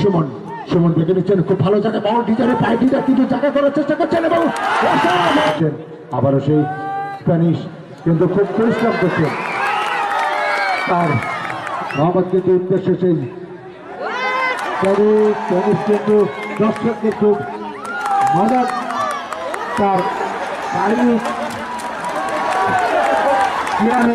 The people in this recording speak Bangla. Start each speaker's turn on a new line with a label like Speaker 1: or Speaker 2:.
Speaker 1: সুমন সুমন দেখে নিচ্ছেন, খুব ভালো জায়গায় বল ডিজাইনে পায়ে ডিজার কিন্তু জায়গা করার চেষ্টা করছেন এবং আবারও সেই স্প্যানিশ কিন্তু খুব পরিশ্রম করছেন। আর মোহাম্মদ কিন্তু উদ্দেশ্য সেই স্প্যানিশ কিন্তু দর্শককে খুব মজা তার শারীরিক ক্রীড়ানে